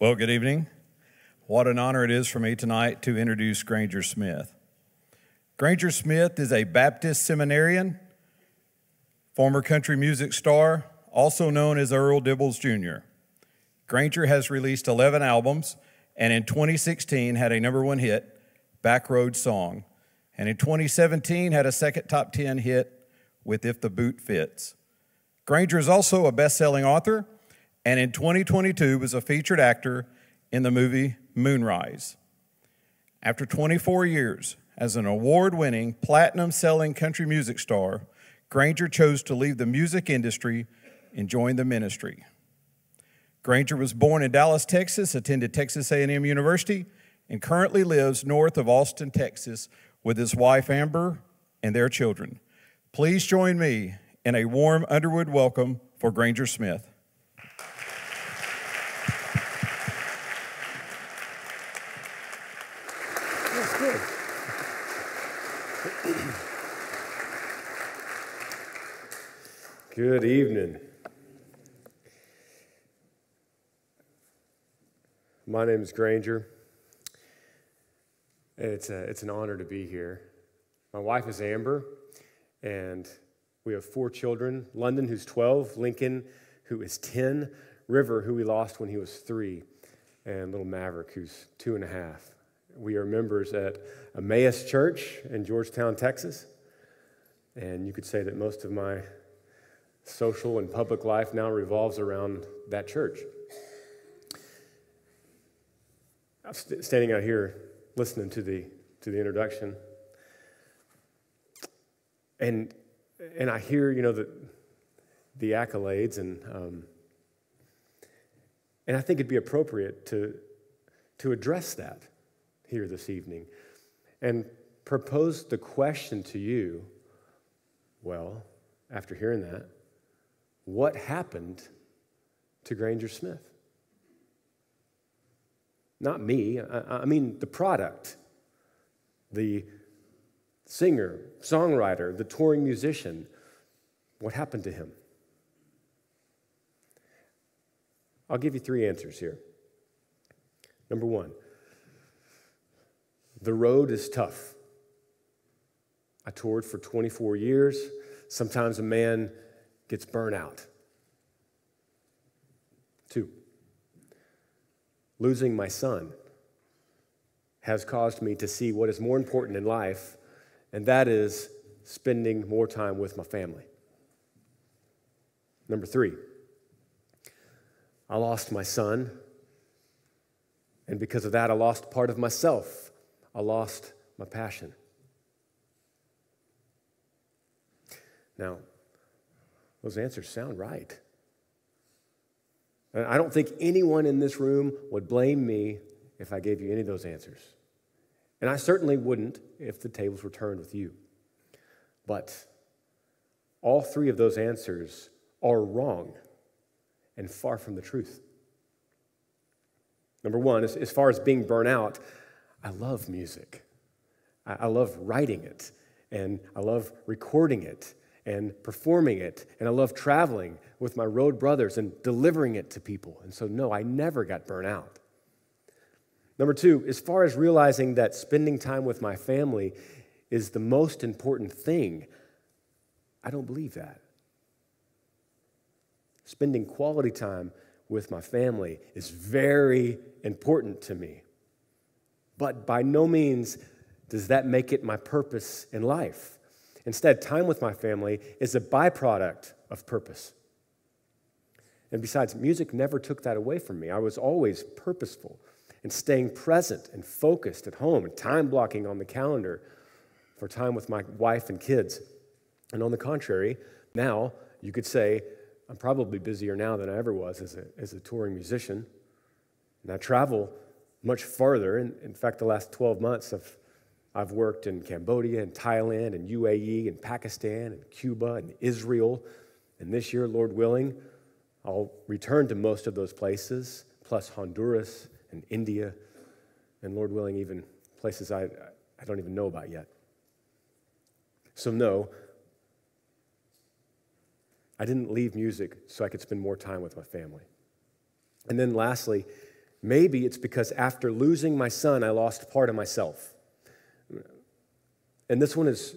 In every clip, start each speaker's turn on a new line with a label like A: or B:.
A: Well, good evening. What an honor it is for me tonight to introduce Granger Smith. Granger Smith is a Baptist seminarian, former country music star, also known as Earl Dibbles Jr. Granger has released 11 albums and in 2016 had a number one hit, Backroad Song, and in 2017 had a second top 10 hit with If the Boot Fits. Granger is also a best selling author and in 2022 was a featured actor in the movie Moonrise. After 24 years as an award winning, platinum selling country music star, Granger chose to leave the music industry and join the ministry. Granger was born in Dallas, Texas, attended Texas A&M University, and currently lives north of Austin, Texas, with his wife Amber and their children. Please join me in a warm Underwood welcome for Granger Smith.
B: Good evening. My name is Granger. It's, a, it's an honor to be here. My wife is Amber, and we have four children London, who's 12, Lincoln, who is 10, River, who we lost when he was three, and little Maverick, who's two and a half. We are members at Emmaus Church in Georgetown, Texas. And you could say that most of my social and public life now revolves around that church. I'm st- standing out here listening to the, to the introduction. And, and I hear, you know, the, the accolades, and, um, and I think it'd be appropriate to, to address that here this evening and propose the question to you well, after hearing that, what happened to Granger Smith? Not me, I, I mean the product, the singer, songwriter, the touring musician. What happened to him? I'll give you three answers here. Number one, the road is tough. I toured for 24 years. Sometimes a man gets burnout. Two, losing my son has caused me to see what is more important in life, and that is spending more time with my family. Number three, I lost my son, and because of that, I lost part of myself. I lost my passion. Now, those answers sound right. And I don't think anyone in this room would blame me if I gave you any of those answers. And I certainly wouldn't if the tables were turned with you. But all three of those answers are wrong and far from the truth. Number one, as, as far as being burnt out, I love music. I, I love writing it, and I love recording it, and performing it. And I love traveling with my road brothers and delivering it to people. And so, no, I never got burnt out. Number two, as far as realizing that spending time with my family is the most important thing, I don't believe that. Spending quality time with my family is very important to me. But by no means does that make it my purpose in life. Instead, time with my family is a byproduct of purpose. And besides, music never took that away from me. I was always purposeful and staying present and focused at home and time blocking on the calendar for time with my wife and kids. And on the contrary, now you could say, I'm probably busier now than I ever was as a, as a touring musician. And I travel much farther. In, in fact, the last 12 months, I've I've worked in Cambodia and Thailand and UAE and Pakistan and Cuba and Israel. And this year, Lord willing, I'll return to most of those places, plus Honduras and India, and Lord willing, even places I, I don't even know about yet. So, no, I didn't leave music so I could spend more time with my family. And then lastly, Maybe it's because after losing my son, I lost part of myself. And this one is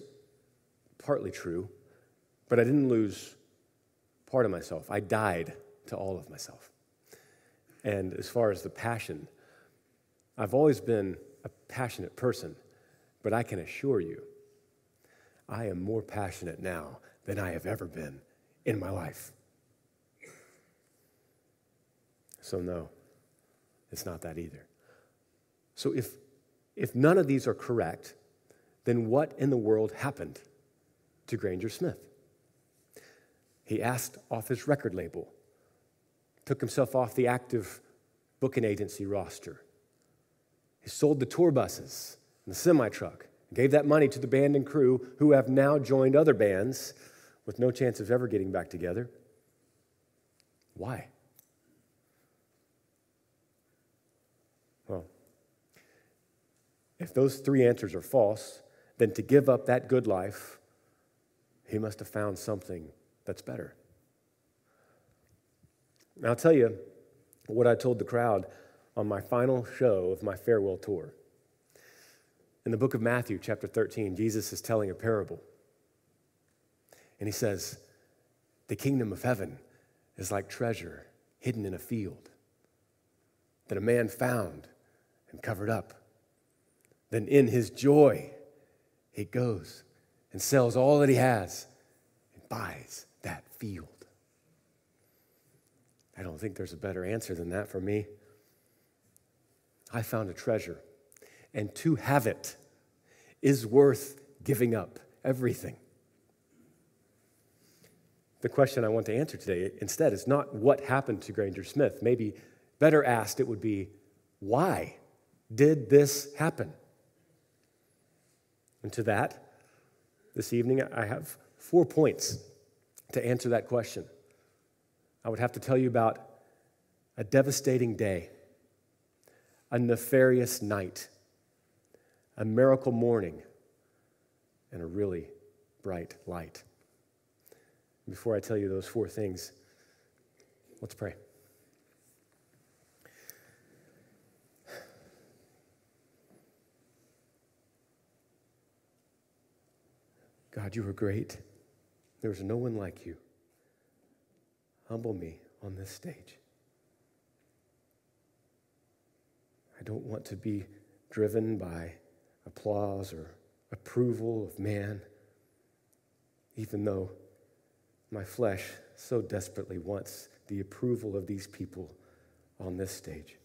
B: partly true, but I didn't lose part of myself. I died to all of myself. And as far as the passion, I've always been a passionate person, but I can assure you, I am more passionate now than I have ever been in my life. So, no, it's not that either. So, if, if none of these are correct, then what in the world happened to Granger Smith? He asked off his record label, took himself off the active booking agency roster. He sold the tour buses and the semi truck, gave that money to the band and crew who have now joined other bands with no chance of ever getting back together. Why? Well, if those three answers are false, then to give up that good life, he must have found something that's better. Now, I'll tell you what I told the crowd on my final show of my farewell tour. In the book of Matthew, chapter 13, Jesus is telling a parable. And he says, The kingdom of heaven is like treasure hidden in a field that a man found and covered up. Then in his joy, he goes and sells all that he has and buys that field. I don't think there's a better answer than that for me. I found a treasure, and to have it is worth giving up everything. The question I want to answer today instead is not what happened to Granger Smith. Maybe better asked, it would be why did this happen? And to that, this evening, I have four points to answer that question. I would have to tell you about a devastating day, a nefarious night, a miracle morning, and a really bright light. Before I tell you those four things, let's pray. God, you are great. There's no one like you. Humble me on this stage. I don't want to be driven by applause or approval of man, even though my flesh so desperately wants the approval of these people on this stage.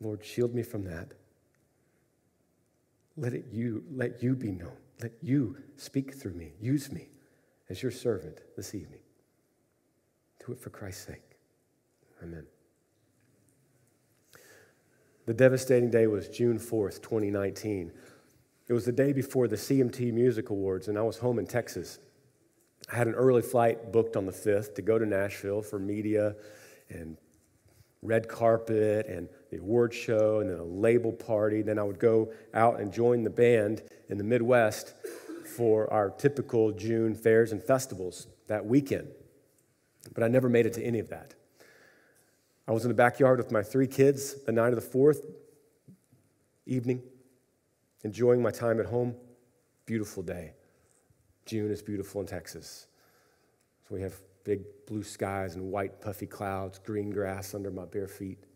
B: Lord, shield me from that. Let it you let you be known. Let you speak through me. Use me as your servant this evening. Do it for Christ's sake. Amen. The devastating day was June 4th, 2019. It was the day before the CMT Music Awards, and I was home in Texas. I had an early flight booked on the 5th to go to Nashville for media and red carpet and the award show and then a label party. Then I would go out and join the band in the Midwest for our typical June fairs and festivals that weekend. But I never made it to any of that. I was in the backyard with my three kids the night of the fourth evening, enjoying my time at home. Beautiful day. June is beautiful in Texas. So we have big blue skies and white puffy clouds, green grass under my bare feet.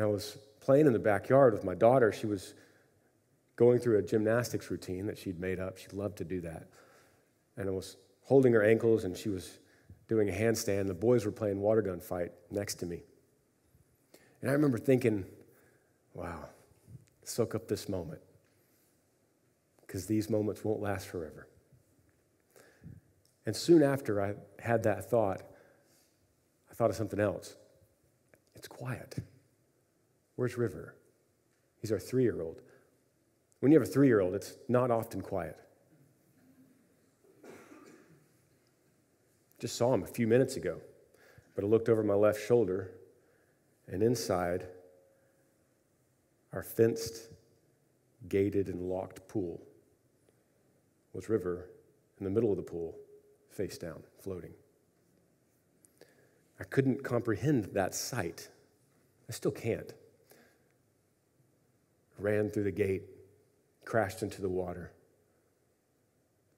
B: And I was playing in the backyard with my daughter. She was going through a gymnastics routine that she'd made up. She loved to do that. And I was holding her ankles, and she was doing a handstand. The boys were playing water gun fight next to me. And I remember thinking, wow, soak up this moment. Because these moments won't last forever. And soon after I had that thought, I thought of something else. It's quiet. Where's River? He's our three year old. When you have a three year old, it's not often quiet. Just saw him a few minutes ago, but I looked over my left shoulder, and inside our fenced, gated, and locked pool was River in the middle of the pool face down, floating. I couldn't comprehend that sight. I still can't. Ran through the gate, crashed into the water,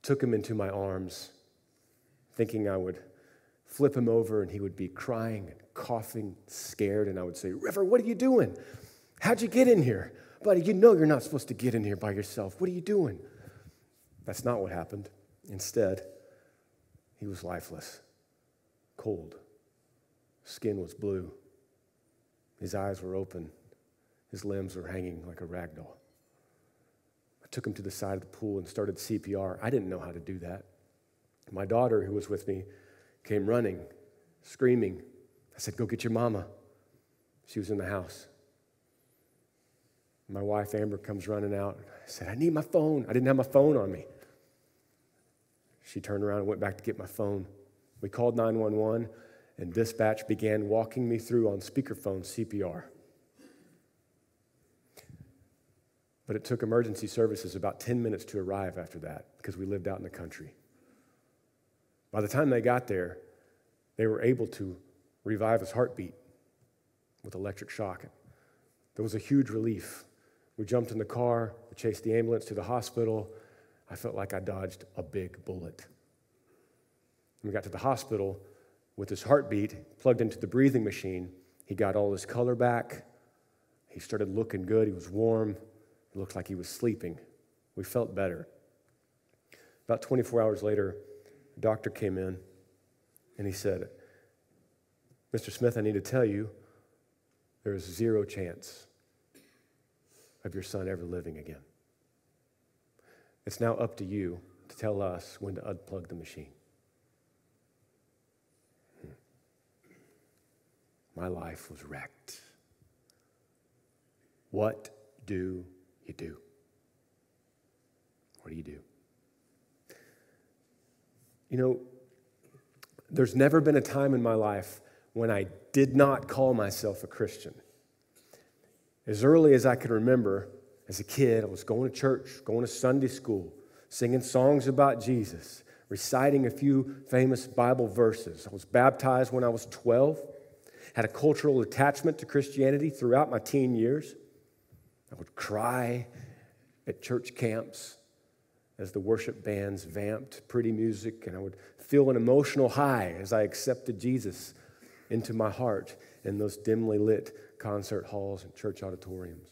B: took him into my arms, thinking I would flip him over and he would be crying and coughing, scared, and I would say, River, what are you doing? How'd you get in here? Buddy, you know you're not supposed to get in here by yourself. What are you doing? That's not what happened. Instead, he was lifeless, cold. Skin was blue. His eyes were open. His limbs were hanging like a rag doll. I took him to the side of the pool and started CPR. I didn't know how to do that. My daughter, who was with me, came running, screaming. I said, Go get your mama. She was in the house. My wife, Amber, comes running out. I said, I need my phone. I didn't have my phone on me. She turned around and went back to get my phone. We called 911, and dispatch began walking me through on speakerphone CPR. But it took emergency services about 10 minutes to arrive after that because we lived out in the country. By the time they got there, they were able to revive his heartbeat with electric shock. There was a huge relief. We jumped in the car, we chased the ambulance to the hospital. I felt like I dodged a big bullet. When we got to the hospital, with his heartbeat plugged into the breathing machine, he got all his color back. He started looking good. He was warm. It looked like he was sleeping. We felt better. About 24 hours later, the doctor came in and he said, Mr. Smith, I need to tell you there is zero chance of your son ever living again. It's now up to you to tell us when to unplug the machine. Hmm. My life was wrecked. What do you do? What do you do? You know, there's never been a time in my life when I did not call myself a Christian. As early as I can remember, as a kid, I was going to church, going to Sunday school, singing songs about Jesus, reciting a few famous Bible verses. I was baptized when I was 12, had a cultural attachment to Christianity throughout my teen years. Would cry at church camps as the worship bands vamped pretty music, and I would feel an emotional high as I accepted Jesus into my heart in those dimly lit concert halls and church auditoriums.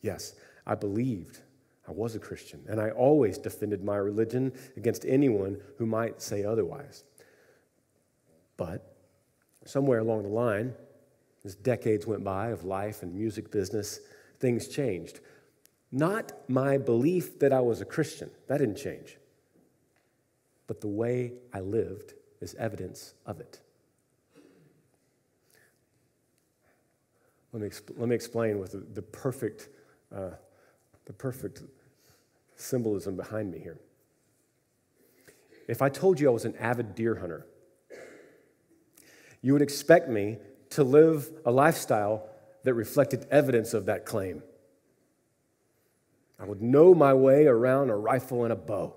B: Yes, I believed I was a Christian, and I always defended my religion against anyone who might say otherwise. But somewhere along the line, as decades went by of life and music business, things changed. Not my belief that I was a Christian, that didn't change. But the way I lived is evidence of it. Let me, exp- let me explain with the, the perfect, uh, the perfect symbolism behind me here. If I told you I was an avid deer hunter, you would expect me to live a lifestyle that reflected evidence of that claim. I would know my way around a rifle and a bow.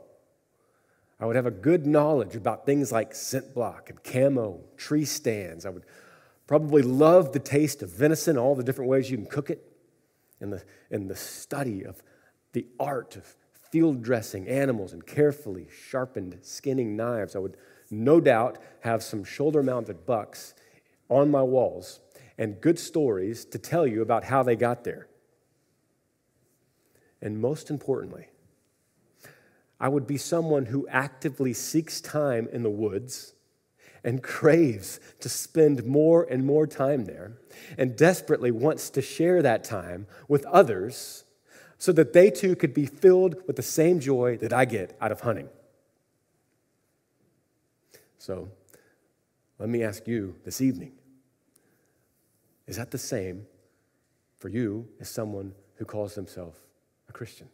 B: I would have a good knowledge about things like scent block and camo, tree stands. I would probably love the taste of venison, all the different ways you can cook it, and the, and the study of the art of field dressing animals and carefully sharpened skinning knives. I would no doubt have some shoulder mounted bucks on my walls and good stories to tell you about how they got there. And most importantly, I would be someone who actively seeks time in the woods and craves to spend more and more time there and desperately wants to share that time with others so that they too could be filled with the same joy that I get out of hunting. So, let me ask you this evening is that the same for you as someone who calls themselves a Christian?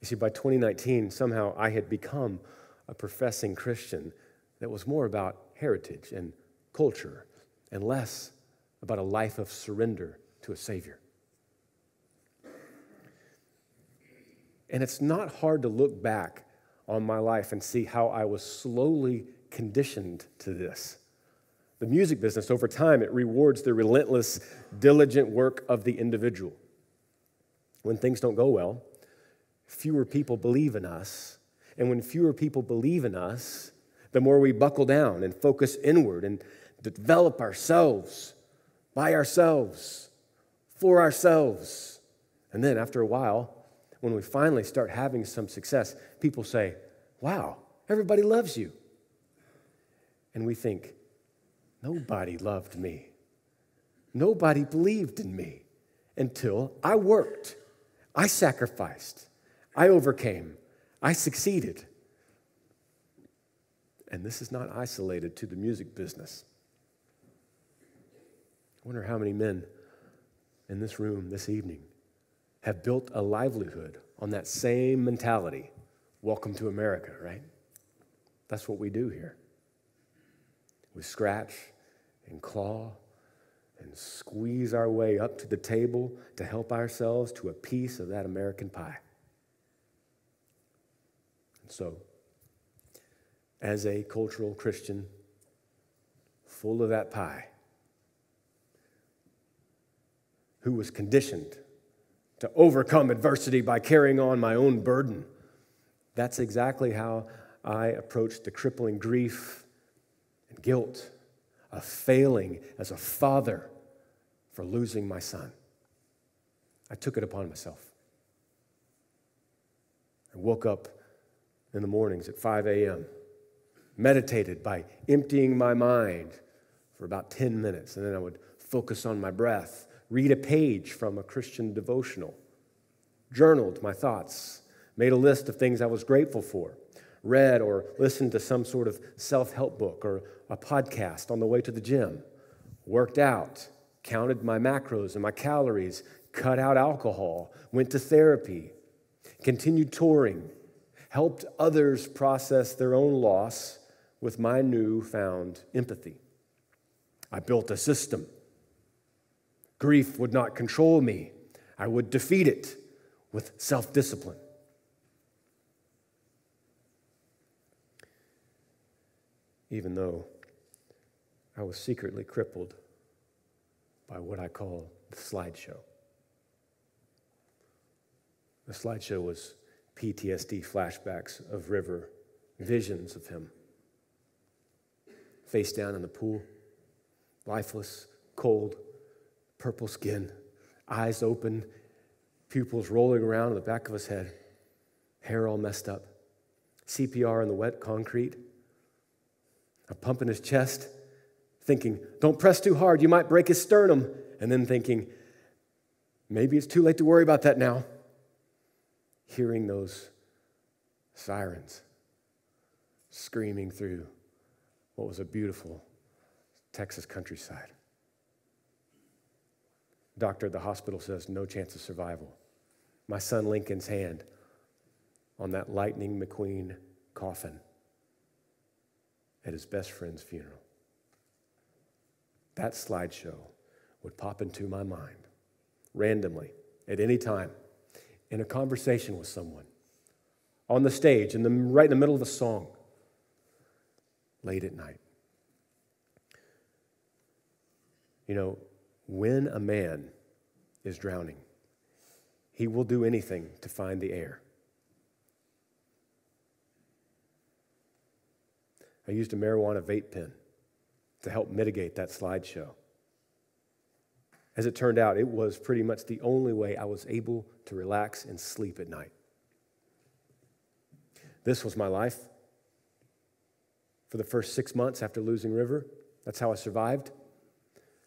B: You see, by 2019, somehow I had become a professing Christian that was more about heritage and culture and less about a life of surrender to a Savior. And it's not hard to look back on my life and see how I was slowly conditioned to this. The music business, over time, it rewards the relentless, diligent work of the individual. When things don't go well, fewer people believe in us. And when fewer people believe in us, the more we buckle down and focus inward and develop ourselves by ourselves, for ourselves. And then after a while, when we finally start having some success, people say, Wow, everybody loves you. And we think, Nobody loved me. Nobody believed in me until I worked. I sacrificed. I overcame. I succeeded. And this is not isolated to the music business. I wonder how many men in this room this evening have built a livelihood on that same mentality. Welcome to America, right? That's what we do here. We scratch and claw and squeeze our way up to the table to help ourselves to a piece of that American pie. And so, as a cultural Christian, full of that pie, who was conditioned to overcome adversity by carrying on my own burden. That's exactly how I approached the crippling grief and guilt of failing as a father for losing my son. I took it upon myself. I woke up in the mornings at 5 a.m., meditated by emptying my mind for about 10 minutes, and then I would focus on my breath read a page from a Christian devotional, journaled my thoughts, made a list of things I was grateful for, read or listened to some sort of self help book or a podcast on the way to the gym, worked out, counted my macros and my calories, cut out alcohol, went to therapy, continued touring, helped others process their own loss with my newfound empathy. I built a system Grief would not control me, I would defeat it with self discipline. Even though I was secretly crippled by what I call the slideshow. The slideshow was PTSD flashbacks of River, visions of him. Face down in the pool, lifeless, cold, purple skin, eyes open, pupils rolling around in the back of his head, hair all messed up, CPR in the wet concrete, a pump in his chest, thinking, don't press too hard, you might break his sternum, and then thinking, maybe it's too late to worry about that now. Hearing those sirens screaming through what was a beautiful Texas countryside. Doctor at the hospital says, no chance of survival. My son Lincoln's hand on that Lightning McQueen coffin at his best friend's funeral. That slideshow would pop into my mind randomly at any time in a conversation with someone on the stage, in the, right in the middle of a song, late at night. You know, when a man is drowning, he will do anything to find the air. I used a marijuana vape pen to help mitigate that slideshow. As it turned out, it was pretty much the only way I was able to relax and sleep at night. This was my life for the first six months after losing River. That's how I survived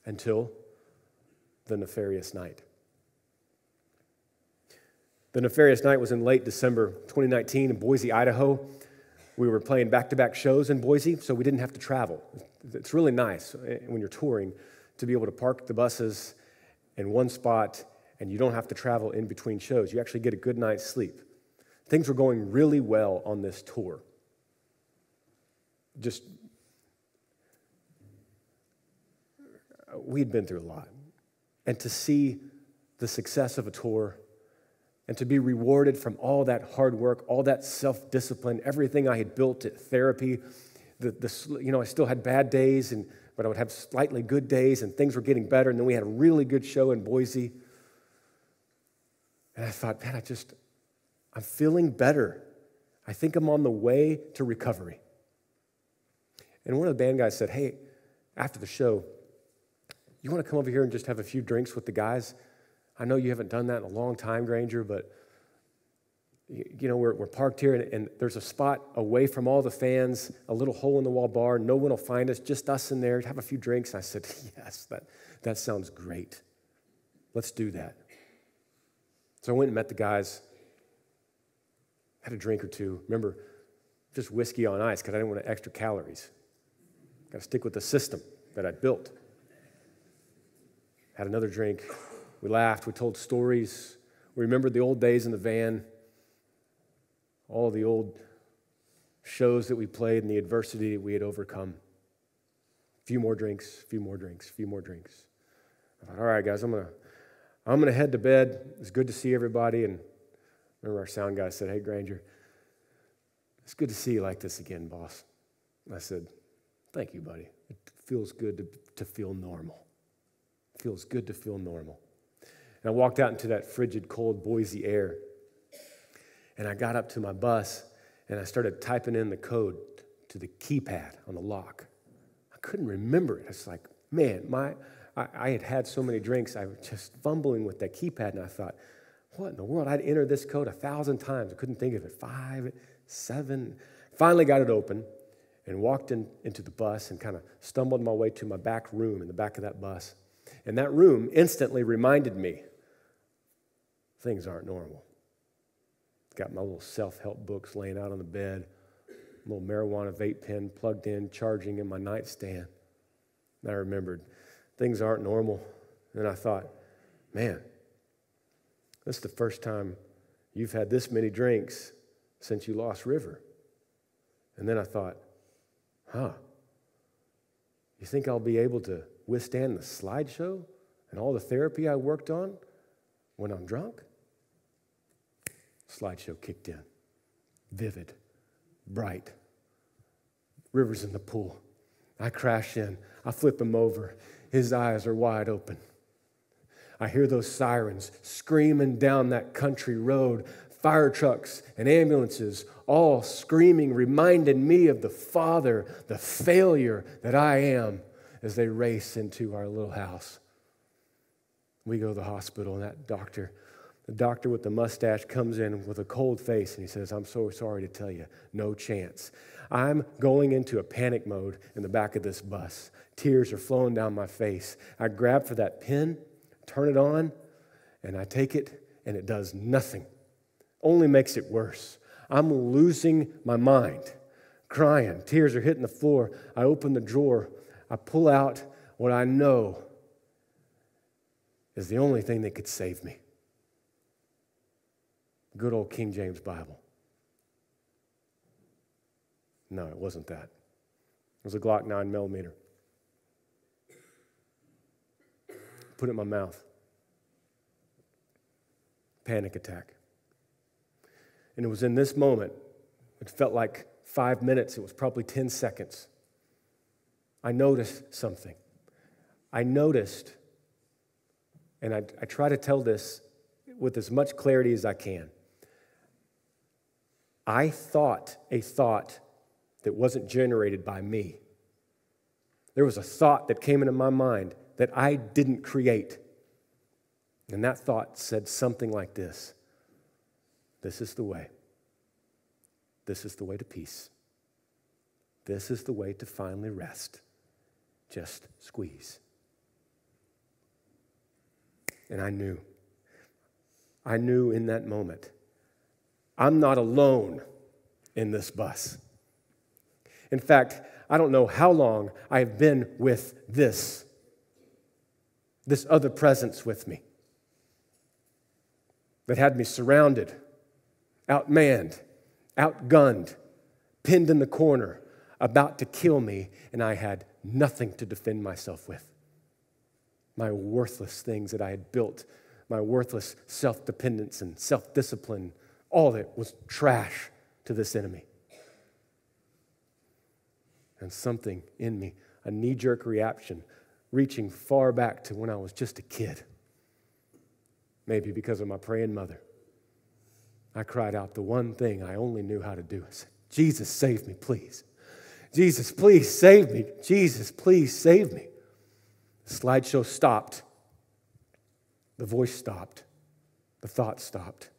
B: until the nefarious night. The nefarious night was in late December 2019 in Boise, Idaho. We were playing back to back shows in Boise, so we didn't have to travel. It's really nice eh, when you're touring to be able to park the buses in one spot and you don't have to travel in between shows. You actually get a good night's sleep. Things were going really well on this tour. Just, we'd been through a lot. And to see the success of a tour and to be rewarded from all that hard work, all that self discipline, everything I had built at therapy. The, the, you know, I still had bad days, and, but I would have slightly good days, and things were getting better. And then we had a really good show in Boise. And I thought, man, I just, I'm feeling better. I think I'm on the way to recovery. And one of the band guys said, hey, after the show, you want to come over here and just have a few drinks with the guys? I know you haven't done that in a long time, Granger, but you know, we're, we're parked here and, and, there's a spot away from all the fans, a little hole in the wall bar. No one will find us, just us in there. Have a few drinks. I said, Yes, that, that sounds great. Let's do that. So I went and met the guys, had a drink or two. Remember, just whiskey on ice because I didn't want extra calories. Got to stick with the system that I built. Had another drink, we laughed, we told stories, we remembered the old days in the van, all the old shows that we played and the adversity that we had overcome. A few more drinks, a few more drinks, a few more drinks. I thought, all right, guys, I'm going to I'm to head to bed. It's good to see everybody. And remember, our sound guy said, Hey, Granger, it's good to see you like this again, boss. I said, Thank you, buddy. It feels good to, to feel normal. It feels good to feel normal. And I walked out into that frigid, cold Boise air. And I got up to my bus and I started typing in the code to the keypad on the lock. I couldn't remember it. It's like, man, my, I, I, had had so many drinks, I was just fumbling with that keypad. And I thought, what in the world? I'd entered this code a thousand times. I couldn't think of it. Five, seven. Finally got it open and walked in, into the bus and kind of stumbled my way to my back room in the back of that bus. And that room instantly reminded me things aren't normal. Got my little self help books laying out on the bed, little marijuana vape pen plugged in, charging in my nightstand. And I remembered things aren't normal. And I thought, man, this is the first time you've had this many drinks since you lost River. And then I thought, huh, you think I'll be able to withstand the slideshow and all the therapy I worked on when I'm drunk? Slideshow kicked in. Vivid, bright. Rivers in the pool. I crash in. I flip him over. His eyes are wide open. I hear those sirens screaming down that country road. Fire trucks and ambulances all screaming, reminding me of the Father, the failure that I am as they race into our little house. We go to the hospital, and that doctor the doctor with the mustache comes in with a cold face and he says, I'm so sorry to tell you, no chance. I'm going into a panic mode in the back of this bus. Tears are flowing down my face. I grab for that pen, turn it on, and I take it, and it does nothing. Only makes it worse. I'm losing my mind, crying. Tears are hitting the floor. I open the drawer. I pull out what I know is the only thing that could save me good old King James Bible. No, it wasn't that. It was a Glock 9 millimeter. Put it in my mouth. Panic attack. And it was in this moment, it felt like five minutes, it was probably 10 seconds. I noticed something. I noticed, and I, I try to tell this with as much clarity as I can. I thought a thought that wasn't generated by me. There was a thought that came into my mind that I didn't create. And that thought said something like this This is the way. This is the way to peace. This is the way to finally rest. Just squeeze. And I knew. I knew in that moment I'm not alone in this bus. In fact, I don't know how long I've been with this, this other presence with me that had me surrounded, outmanned, outgunned, pinned in the corner, about to kill me, and I had nothing to defend myself with. My worthless things that I had built my worthless self dependence and self discipline, all of it was trash to this enemy. And something in me, a knee jerk reaction, reaching far back to when I was just a kid, maybe because of my praying mother. I cried out the one thing I only knew how to do. I said, Jesus, save me, please. Jesus, please save me. Jesus, please save me. The slideshow stopped. The voice stopped. The thought stopped.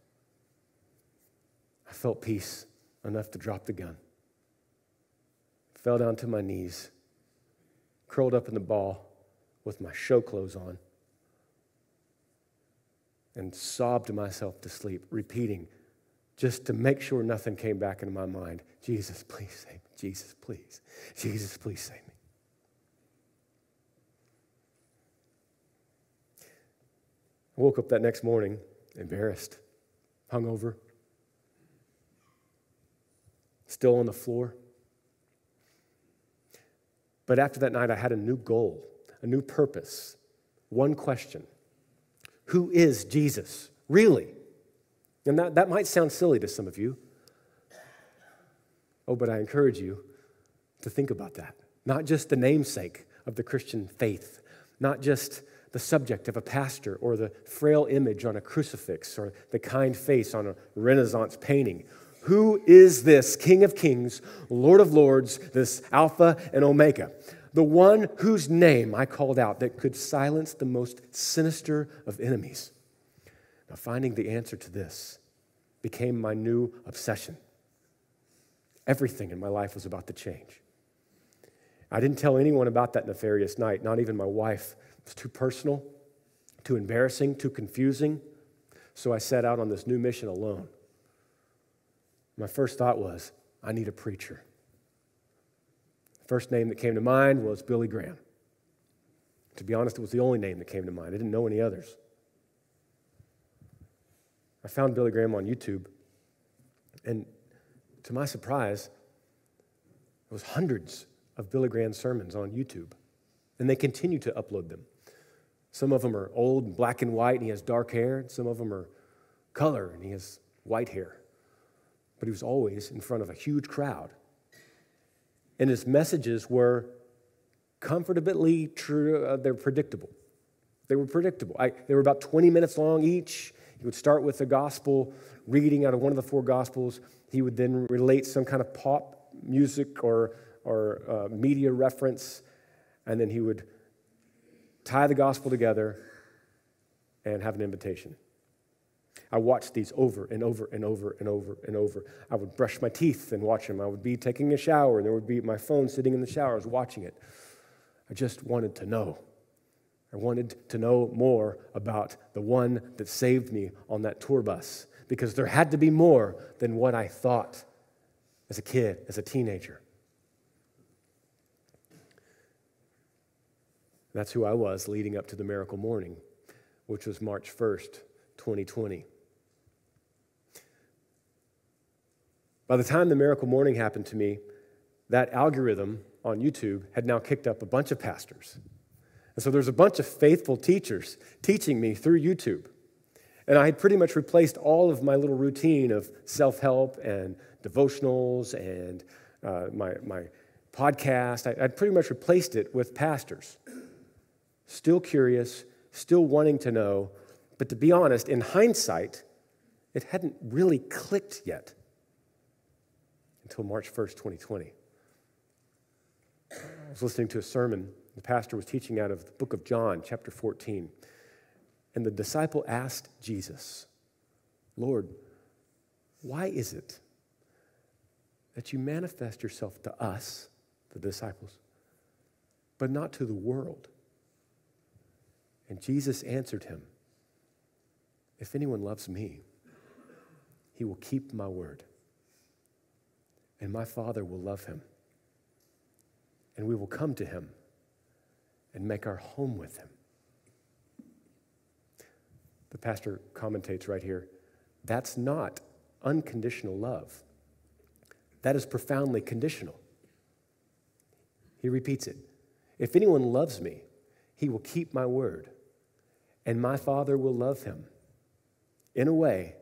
B: I felt peace enough to drop the gun. Fell down to my knees, curled up in the ball with my show clothes on, and sobbed myself to sleep, repeating, just to make sure nothing came back into my mind Jesus, please save me. Jesus, please. Jesus, please save me. I woke up that next morning embarrassed, hungover, still on the floor. But after that night, I had a new goal, a new purpose. One question Who is Jesus? Really? And that, that might sound silly to some of you. Oh, but I encourage you to think about that. Not just the namesake of the Christian faith, not just the subject of a pastor or the frail image on a crucifix or the kind face on a Renaissance painting. Who is this King of Kings, Lord of Lords, this Alpha and Omega? The one whose name I called out that could silence the most sinister of enemies. Now, finding the answer to this became my new obsession. Everything in my life was about to change. I didn't tell anyone about that nefarious night, not even my wife. It was too personal, too embarrassing, too confusing. So I set out on this new mission alone. My first thought was, I need a preacher. The first name that came to mind was Billy Graham. To be honest, it was the only name that came to mind. I didn't know any others. I found Billy Graham on YouTube, and to my surprise, there was hundreds of Billy Graham sermons on YouTube, and they continue to upload them. Some of them are old black and white, and he has dark hair. Some of them are color, and he has white hair. But he was always in front of a huge crowd. And his messages were comfortably true, uh, they're predictable. They were predictable. I, they were about 20 minutes long each. He would start with the gospel reading out of one of the four gospels. He would then relate some kind of pop music or, or uh, media reference, and then he would tie the gospel together and have an invitation. I watched these over and over and over and over and over. I would brush my teeth and watch them. I would be taking a shower, and there would be my phone sitting in the shower. I was watching it. I just wanted to know. I wanted to know more about the one that saved me on that tour bus because there had to be more than what I thought as a kid, as a teenager. That's who I was leading up to the miracle morning, which was March 1st, 2020. By the time the miracle morning happened to me, that algorithm on YouTube had now kicked up a bunch of pastors and so there's a bunch of faithful teachers teaching me through YouTube. And I had pretty much replaced all of my little routine of self help and devotionals and uh, my, my podcast. I, I'd pretty much replaced it with pastors. Still curious, still wanting to know, but to be honest, in hindsight, it hadn't really clicked yet until March 1st, 2020. I was listening to a sermon the pastor was teaching out of the book of John, chapter 14. And the disciple asked Jesus, Lord, why is it that you manifest yourself to us, the disciples, but not to the world? And Jesus answered him, If anyone loves me, he will keep my word, and my Father will love him, and we will come to him and make our home with Him. The pastor commentates right here that's not unconditional love, that is profoundly conditional. He repeats it If anyone loves me, he will keep my word, and my Father will love him in a way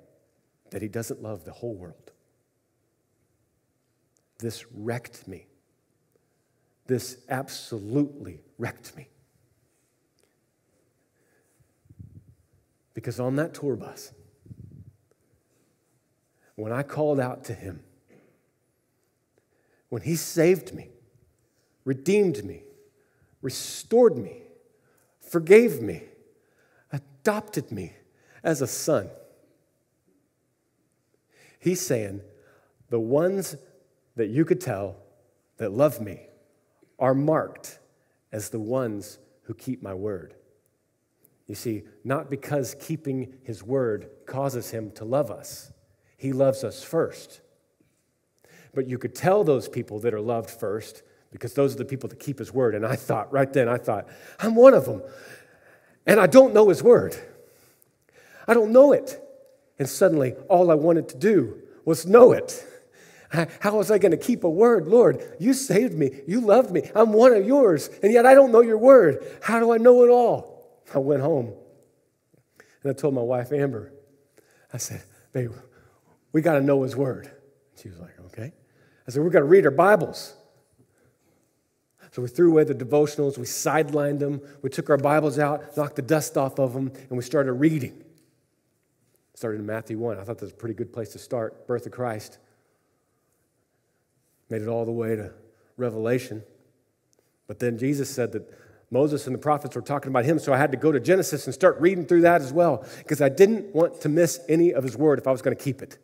B: that he doesn't love the whole world. This wrecked me. This absolutely wrecked me. Because on that tour bus, when I called out to him, when he saved me, redeemed me, restored me, forgave me, adopted me as a son. He's saying, the ones that you could tell that love me are marked as the ones who keep my word. You see, not because keeping his word causes him to love us, he loves us first. But you could tell those people that are loved first because those are the people that keep his word. And I thought, right then, I thought, I'm one of them. And I don't know his word. I don't know it. And suddenly, all I wanted to do was know it. How was I going to keep a word? Lord, you saved me. You loved me. I'm one of yours. And yet I don't know your word. How do I know it all? I went home and I told my wife, Amber, I said, babe, we got to know his word. She was like, okay. I said, we've got to read our Bibles. So we threw away the devotionals, we sidelined them, we took our Bibles out, knocked the dust off of them, and we started reading. Started in Matthew 1. I thought that was a pretty good place to start. Birth of Christ. Made it all the way to Revelation. But then Jesus said that Moses and the prophets were talking about him, so I had to go to Genesis and start reading through that as well, because I didn't want to miss any of his word if I was going to keep it.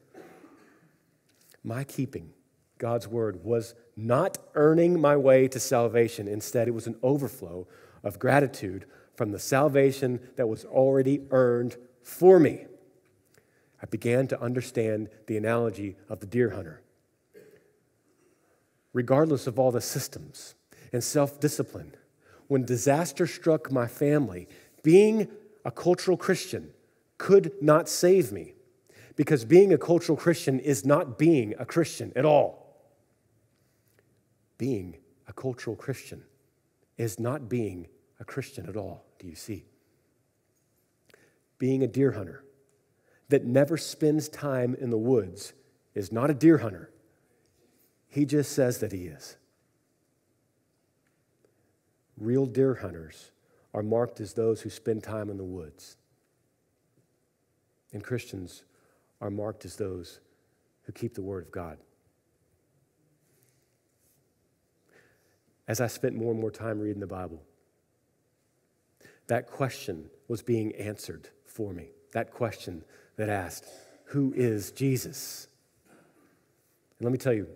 B: My keeping God's word was not earning my way to salvation. Instead, it was an overflow of gratitude from the salvation that was already earned for me. I began to understand the analogy of the deer hunter. Regardless of all the systems and self discipline, when disaster struck my family, being a cultural Christian could not save me because being a cultural Christian is not being a Christian at all. Being a cultural Christian is not being a Christian at all. Do you see? Being a deer hunter that never spends time in the woods is not a deer hunter. He just says that he is. Real deer hunters are marked as those who spend time in the woods. And Christians are marked as those who keep the Word of God. As I spent more and more time reading the Bible, that question was being answered for me. That question that asked, Who is Jesus? And let me tell you,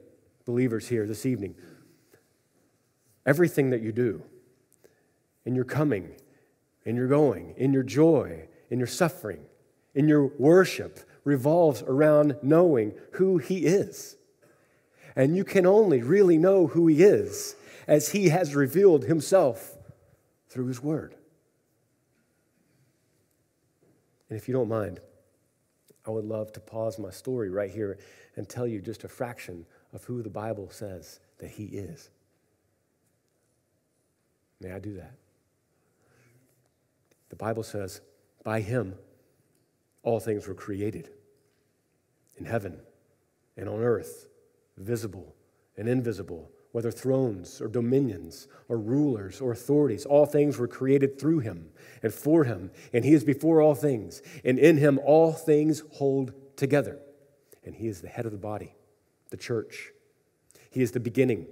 B: believers here this evening, everything that you do, in your coming, in your going, in your joy, in your suffering, in your worship revolves around knowing who He is. And you can only really know who He is as He has revealed Himself through His Word. And if you don't mind, I would love to pause my story right here and tell you just a fraction of who the Bible says that He is. May I do that? The Bible says, by him, all things were created in heaven and on earth, visible and invisible, whether thrones or dominions or rulers or authorities. All things were created through him and for him, and he is before all things, and in him all things hold together. And he is the head of the body, the church. He is the beginning,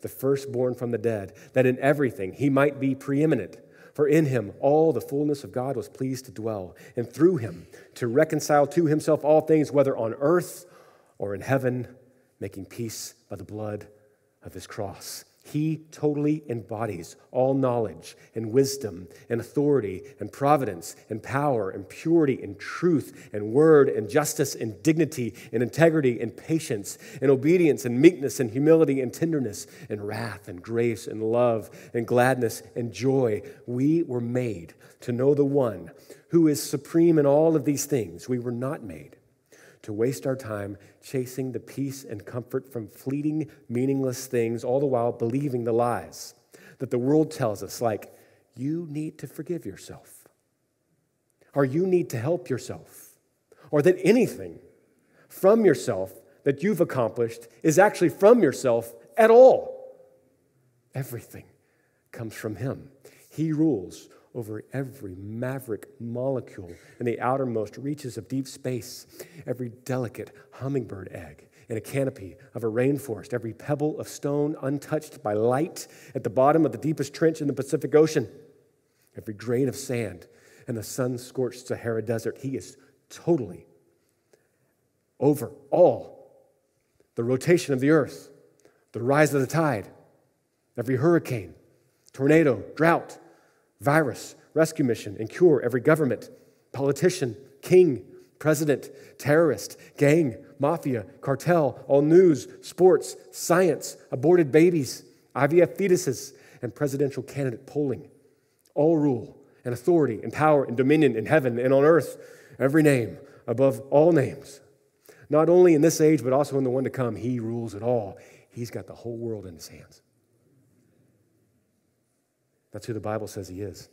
B: the firstborn from the dead, that in everything he might be preeminent. For in him all the fullness of God was pleased to dwell, and through him to reconcile to himself all things, whether on earth or in heaven, making peace by the blood of his cross. He totally embodies all knowledge and wisdom and authority and providence and power and purity and truth and word and justice and dignity and integrity and patience and obedience and meekness and humility and tenderness and wrath and grace and love and gladness and joy. We were made to know the one who is supreme in all of these things. We were not made to waste our time chasing the peace and comfort from fleeting, meaningless things, all the while believing the lies that the world tells us, like, you need to forgive yourself. or you need to help yourself, or that anything from yourself that you've accomplished is actually from yourself at all. Everything comes from Him. He rules over every maverick molecule in the outermost reaches of deep space, every delicate hummingbird egg in a canopy of a rainforest, every pebble of stone untouched by light at the bottom of the deepest trench in the Pacific Ocean, every grain of sand in the sun scorched Sahara Desert. He is totally over all the rotation of the earth, the rise of the tide, every hurricane, tornado, drought, virus, rescue mission, and cure every government, politician, king, president, terrorist, gang, mafia, cartel, all news, sports, science, aborted babies, IVF fetuses, and presidential candidate polling. All rule and authority and power and dominion in heaven and on earth, every name above all names. Not only in this age, but also in the one to come, he rules it all. He's got the whole world in his hands. That's who the Bible says he is.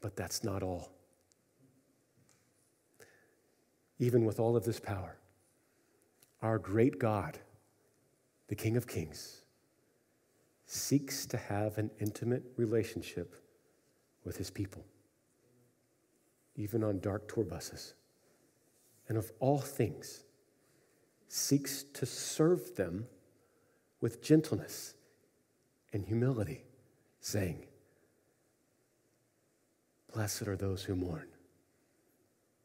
B: But that's not all. Even with all of this power, our great God, the King of Kings, seeks to have an intimate relationship with his people, even on dark tour buses. And of all things, seeks to serve them with gentleness and humility saying, Blessed are those who mourn,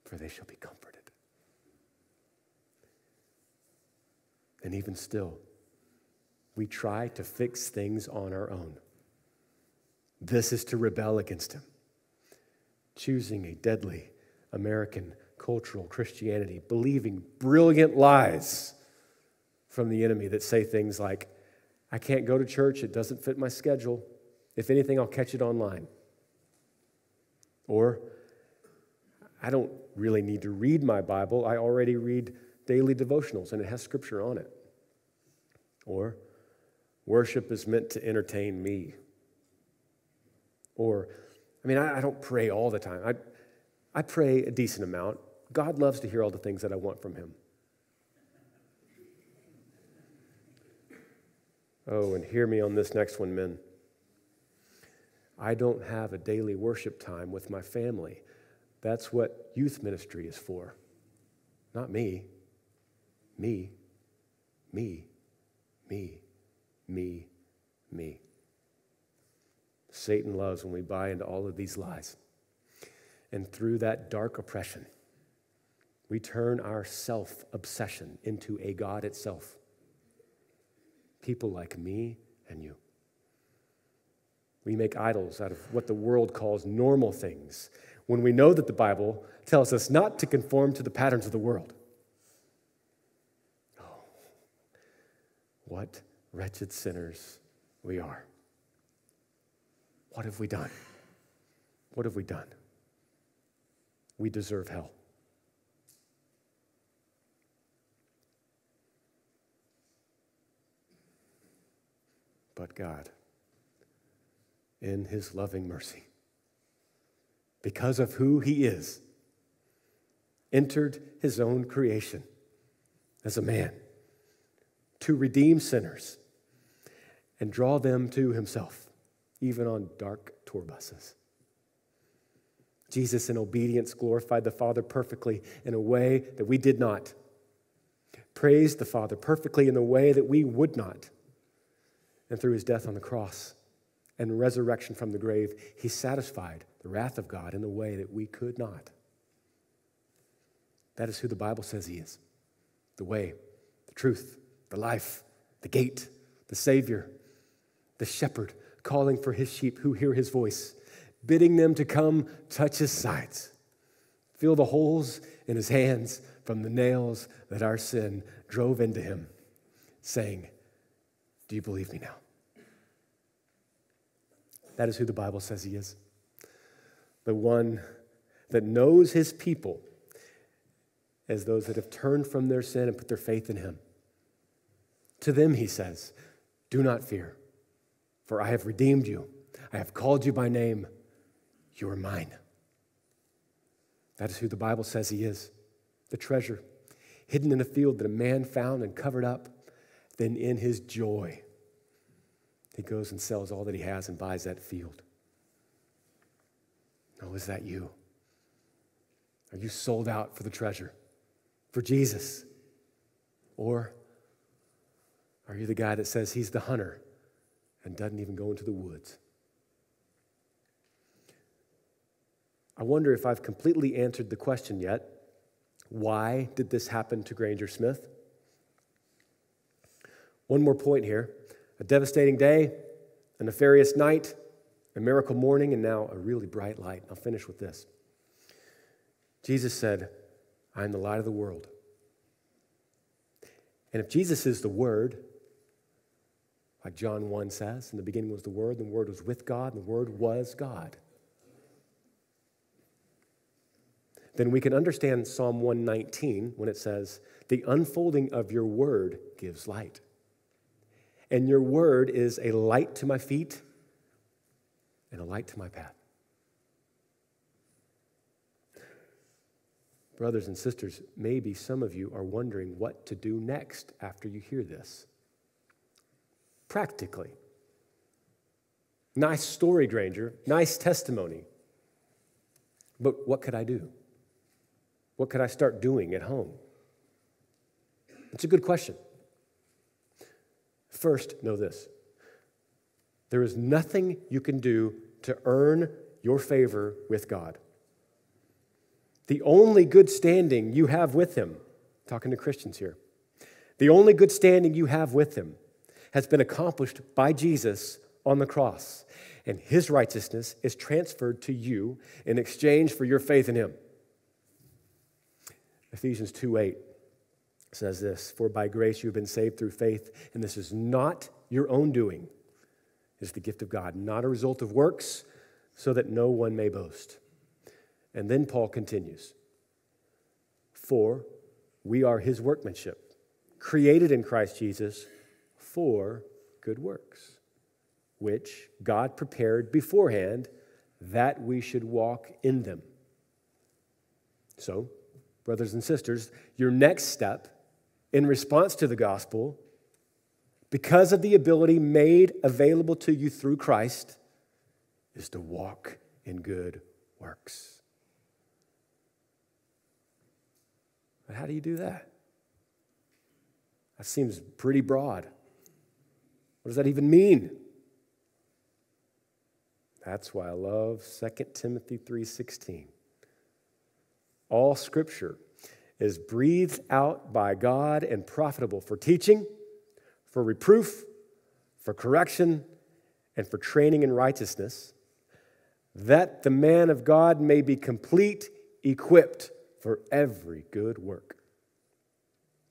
B: for they shall be comforted. And even still, we try to fix things on our own. This is to rebel against Him, choosing a deadly American cultural Christianity, believing brilliant lies from the enemy that say things like, I can't go to church, it doesn't fit my schedule. If anything, I'll catch it online. Or, I don't really need to read my Bible. I already read daily devotionals and it has scripture on it. Or, worship is meant to entertain me. Or, I mean, I, I don't pray all the time. I, I pray a decent amount. God loves to hear all the things that I want from Him. Oh, and hear me on this next one, men. I don't have a daily worship time with my family. That's what youth ministry is for. Not me. Me. Me. Me. Me. Me. Satan loves when we buy into all of these lies. And through that dark oppression, we turn our self obsession into a God itself. People like me and you. We make idols out of what the world calls normal things when we know that the Bible tells us not to conform to the patterns of the world. Oh, what wretched sinners we are. What have we done? What have we done? We deserve hell. But God, in his loving mercy. Because of who he is, entered his own creation as a man to redeem sinners and draw them to himself, even on dark tour buses. Jesus, in obedience, glorified the Father perfectly in a way that we did not, praised the Father perfectly in a way that we would not, and through his death on the cross, and resurrection from the grave, he satisfied the wrath of God in a way that we could not. That is who the Bible says he is the way, the truth, the life, the gate, the Savior, the shepherd, calling for his sheep who hear his voice, bidding them to come touch his sides, feel the holes in his hands from the nails that our sin drove into him, saying, Do you believe me now? That is who the Bible says he is. The one that knows his people as those that have turned from their sin and put their faith in him. To them, he says, Do not fear, for I have redeemed you. I have called you by name. You are mine. That is who the Bible says he is the treasure, hidden in a field that a man found and covered up. Then, in his joy, he goes and sells all that he has and buys that field. Oh, is that you? Are you sold out for the treasure, for Jesus? Or are you the guy that says he's the hunter and doesn't even go into the woods? I wonder if I've completely answered the question yet. Why did this happen to Granger Smith? One more point here a devastating day, a nefarious night, a miracle morning, and now a really bright light. I'll finish with this. Jesus said, I am the light of the world. And if Jesus is the Word, like John 1 says, in the beginning was the Word, and the Word was with God, and the Word was God. Then we can understand Psalm 119 when it says, The unfolding of your Word gives light. And your Word is a light to my feet and a light to my path. Brothers and sisters, maybe some of you are wondering what to do next after you hear this. Practically. Nice story, Granger. Nice testimony. But what could I do? What could I start doing at home? It's a good question. First, know this there is nothing you can do to earn your favor with God. The only good standing you have with Him, talking to Christians here, the only good standing you have with Him has been accomplished by Jesus on the cross. And His righteousness is transferred to you in exchange for your faith in Him. Ephesians 2 8 says this For by grace you have been saved through faith, and this is not your own doing, it's the gift of God, not a result of works, so that no one may boast. And then Paul continues For we are his workmanship, created in Christ Jesus for good works, which God prepared beforehand that we should walk in them. So, brothers and sisters, your next step in response to the gospel, because of the ability made available to you through Christ, is to walk in good works. But how do you do that? That seems pretty broad. What does that even mean? That's why I love 2 Timothy 3:16. All scripture is breathed out by God and profitable for teaching, for reproof, for correction, and for training in righteousness, that the man of God may be complete, equipped for every good work.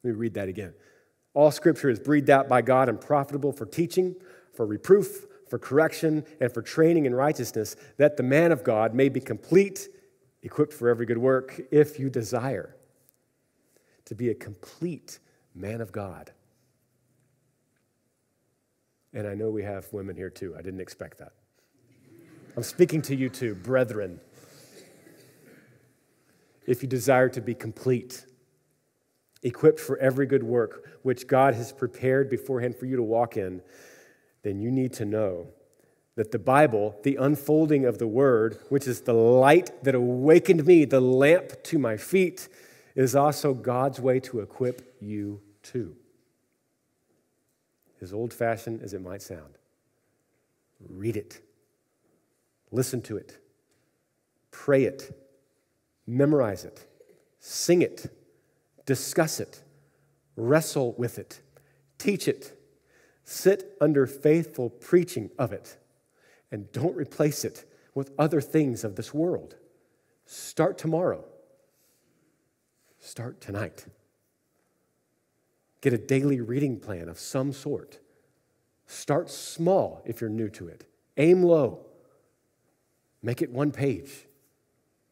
B: Let me read that again. All scripture is breathed out by God and profitable for teaching, for reproof, for correction, and for training in righteousness, that the man of God may be complete, equipped for every good work, if you desire to be a complete man of God. And I know we have women here too. I didn't expect that. I'm speaking to you too, brethren. If you desire to be complete, equipped for every good work which God has prepared beforehand for you to walk in, then you need to know that the Bible, the unfolding of the Word, which is the light that awakened me, the lamp to my feet, is also God's way to equip you too. As old fashioned as it might sound, read it, listen to it, pray it, memorize it, sing it, discuss it, wrestle with it, teach it, sit under faithful preaching of it, and don't replace it with other things of this world. Start tomorrow. Start tonight. Get a daily reading plan of some sort. Start small if you're new to it. Aim low. Make it one page,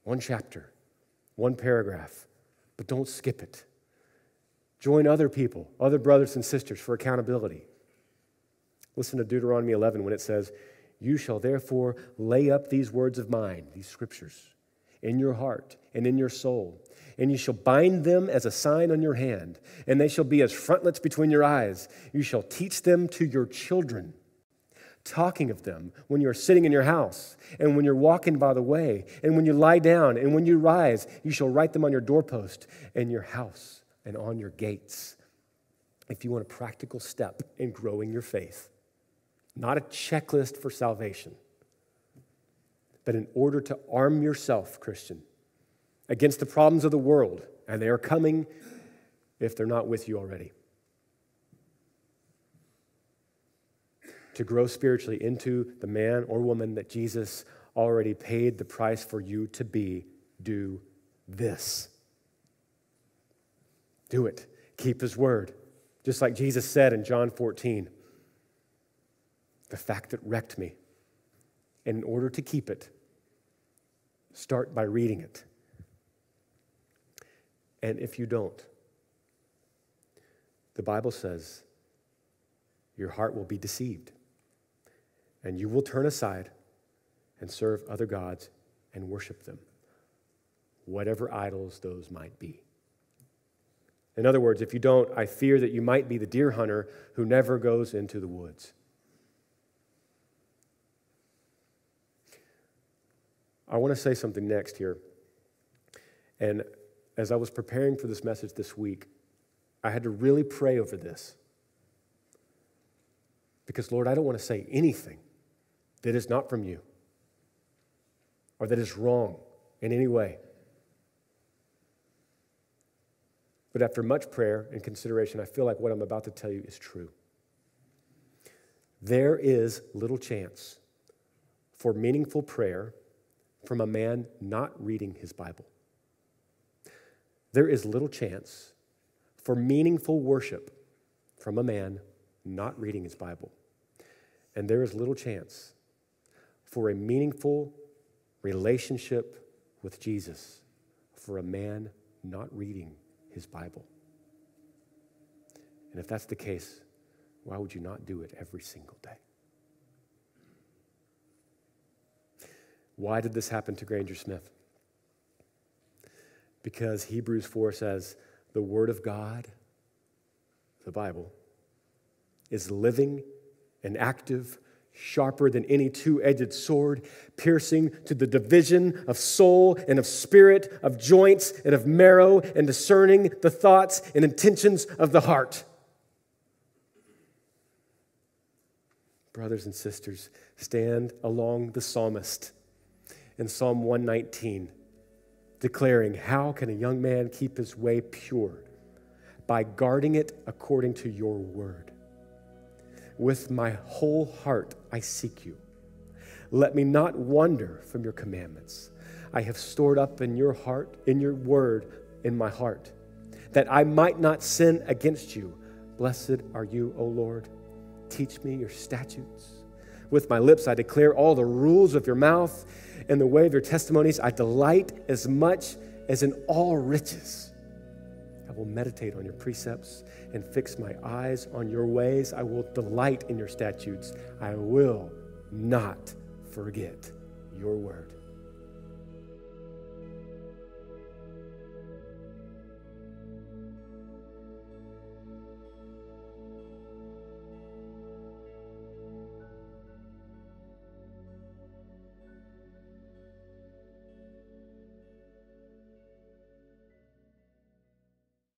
B: one chapter, one paragraph, but don't skip it. Join other people, other brothers and sisters for accountability. Listen to Deuteronomy 11 when it says, You shall therefore lay up these words of mine, these scriptures in your heart and in your soul. And you shall bind them as a sign on your hand, and they shall be as frontlets between your eyes. You shall teach them to your children, talking of them when you are sitting in your house, and when you're walking by the way, and when you lie down, and when you rise. You shall write them on your doorpost and your house and on your gates. If you want a practical step in growing your faith, not a checklist for salvation but in order to arm yourself, Christian, against the problems of the world, and they are coming if they're not with you already. To grow spiritually into the man or woman that Jesus already paid the price for you to be, do this. Do it. Keep his word. Just like Jesus said in John 14 the fact that wrecked me and in order to keep it, start by reading it. And if you don't, the Bible says your heart will be deceived and you will turn aside and serve other gods and worship them, whatever idols those might be. In other words, if you don't, I fear that you might be the deer hunter who never goes into the woods. I want to say something next here. And as I was preparing for this message this week, I had to really pray over this. Because, Lord, I don't want to say anything that is not from you or that is wrong in any way. But after much prayer and consideration, I feel like what I'm about to tell you is true. There is little chance for meaningful prayer from a man not reading his Bible. There is little chance for meaningful worship from a man not reading his Bible. And there is little chance for a meaningful relationship with Jesus for a man not reading his Bible. And if that's the case, why would you not do it every single day? Why did this happen to Granger Smith? Because Hebrews 4 says, the Word of God, the Bible, is living and active, sharper than any two edged sword, piercing to the division of soul and of spirit, of joints and of marrow, and discerning the thoughts and intentions of the heart. Brothers and sisters, stand along the psalmist in Psalm 119, declaring, How can a young man keep his way pure? By guarding it according to your word. With my whole heart I seek you. Let me not wander from your commandments. I have stored up in your heart, in your word, in my heart, that I might not sin against you. Blessed are you, O Lord. Teach me your statutes. With my lips I declare all the rules of your mouth in the way of your testimonies. I delight as much as in all riches. I will meditate on your precepts and fix my eyes on your ways. I will delight in your statutes. I will not forget your word.